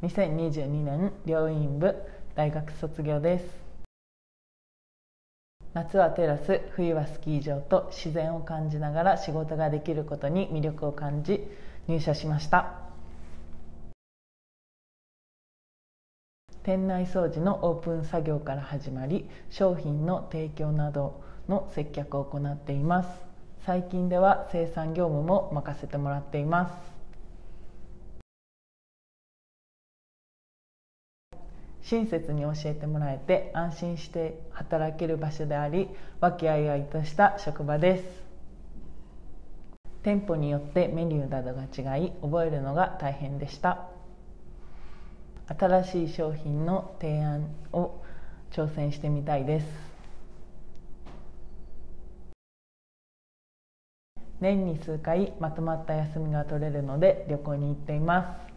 2022年両院部大学卒業です。夏はテラス冬はスキー場と自然を感じながら仕事ができることに魅力を感じ入社しました。店内掃除のオープン作業から始まり商品の提供などの接客を行っています。最近では生産業務も任せてもらっています。親切に教えてもらえて安心して働ける場所であり和気あいあいとした職場です。店舗によってメニューなどが違い覚えるのが大変でした。新しい商品の提案を挑戦してみたいです。年に数回まとまった休みが取れるので旅行に行っています。